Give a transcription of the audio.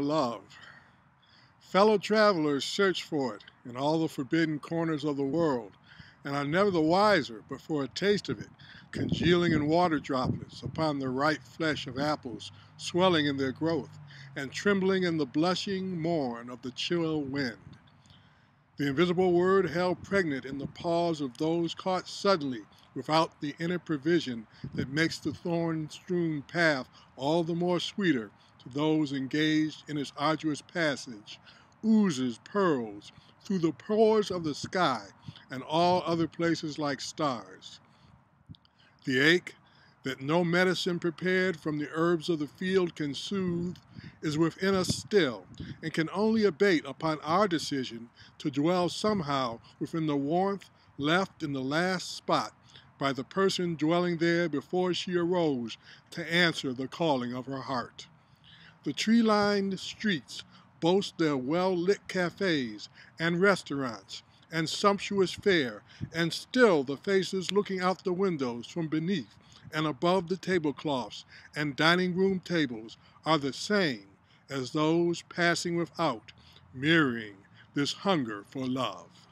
love. Fellow travelers search for it in all the forbidden corners of the world and are never the wiser but for a taste of it, congealing in water droplets upon the ripe flesh of apples swelling in their growth and trembling in the blushing morn of the chill wind. The invisible word held pregnant in the paws of those caught suddenly without the inner provision that makes the thorn strewn path all the more sweeter to those engaged in its arduous passage, oozes pearls through the pores of the sky and all other places like stars. The ache that no medicine prepared from the herbs of the field can soothe is within us still and can only abate upon our decision to dwell somehow within the warmth left in the last spot by the person dwelling there before she arose to answer the calling of her heart. The tree lined streets boast their well lit cafes and restaurants and sumptuous fare, and still the faces looking out the windows from beneath and above the tablecloths and dining room tables are the same as those passing without, mirroring this hunger for love.